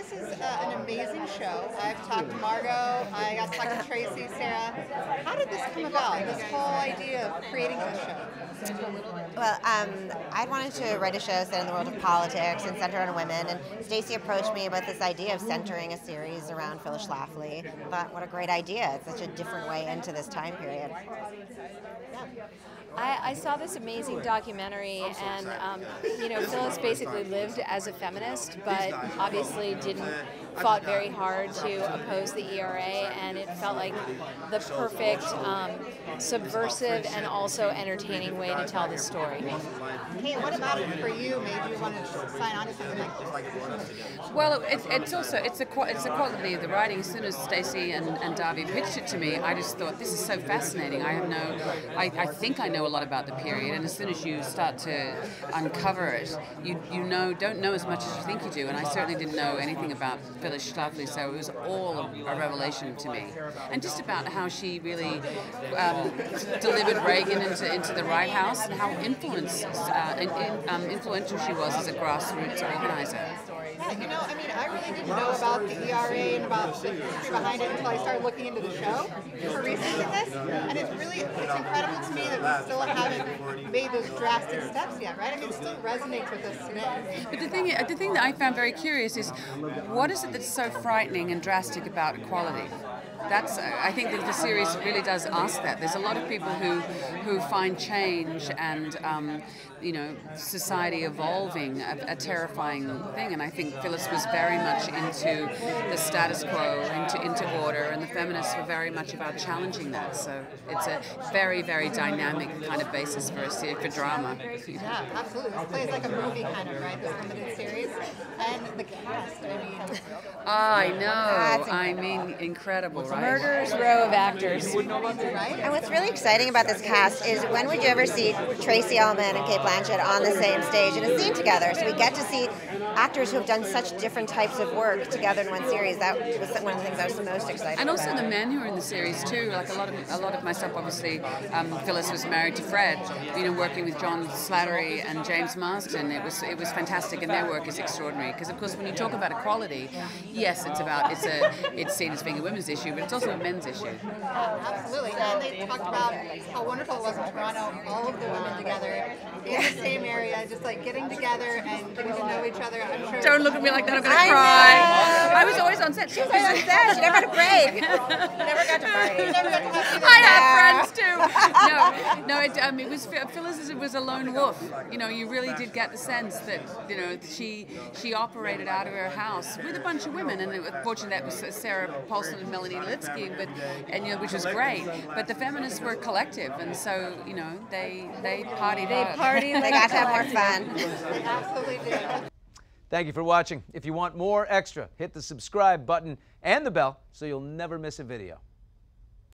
this is uh, an amazing show. I've talked to Margo, I got to talk to Tracey, Sarah. How did this come about, this whole idea of creating this show? Well, um, I wanted to write a show set in the world of politics and center on women, and Stacey approached me about this idea of centering a series around Phyllis Schlafly. I thought, what a great idea! It's such a different way into this time period. I, I, saw this amazing documentary, and um, you know, Phyllis basically lived as a feminist, but obviously didn't fought very hard to oppose the ERA, and it felt like the perfect um, subversive and also entertaining way to tell the story. Hey, what about it for you made you want to sign on to something like this? Well, it's, it's also it's a it's the quality of the writing. As soon as Stacey and, and Dahvi pitched it to me, I just thought this is so fascinating. I have no, I, I think I know know a lot about the period, and as soon as you start to uncover it, you you know don't know as much as you think you do. And I certainly didn't know anything about Phyllis Schlafly, so it was all a revelation to me. And just about how she really um, delivered Reagan into into the White House and how uh, in, um, influential she was as a grassroots organizer. Yeah, you know, I mean, I really didn't know about the ERA and about the history behind it until I started looking into the show for researching this. And it's really, it's incredible to me that we still haven't made those drastic steps yet, right? I mean, it still resonates with us today. But the thing, the thing that I found very curious is, what is it that's so frightening and drastic about equality? That's I think that the series really does ask that. There's a lot of people who who find change and um, you know society evolving a, a, terrifying thing, and I think Phyllis was very much into the status quo, into into order, and the feminists were very much about challenging that. So it's a very very dynamic kind of basis for a for drama. Yeah, absolutely. This plays like a movie kind of right, this limited series, and the cast. I mean, I know. I mean, incredible right? Murderers Row of actors. And what's really exciting about this cast is when would you ever see Tracey Ullman and Cate Blanchett on the same stage in a scene together? So we get to see actors who have done such different types of work together in one series. That was one of the things I was the most excited. About. And also about. the men who are in the series too. Like a lot of a lot of my stuff, obviously, um, Phyllis was married to Fred. You know, working with John Slattery and James Marsden, it was it was fantastic, and their work is extraordinary. Because of course, when you talk about equality, yes, it's about it's a it's seen as being a women's issue, but it's also a men's issue. Absolutely. And they talked about how wonderful it was in Toronto, all of the women together in the same area, just like getting together and getting to know each other. I'm sure. Don't look at me like that. I'm going to cry. Know. I was always on set. She was always on set. She never had a break. never got to break. Never got to have I too. No, no. It, um, it was Phyllis was a lone wolf. You know, you really did get the sense that you know she she operated out of her house with a bunch of women, and fortunately that was Sarah Paulson and Melanie Lynskey, but and you know which was great. But the feminists were collective, and so you know they they partied. They partied. they got to have more fun. They absolutely did. Thank you for watching. If you want more extra, hit the subscribe button and the bell so you'll never miss a video.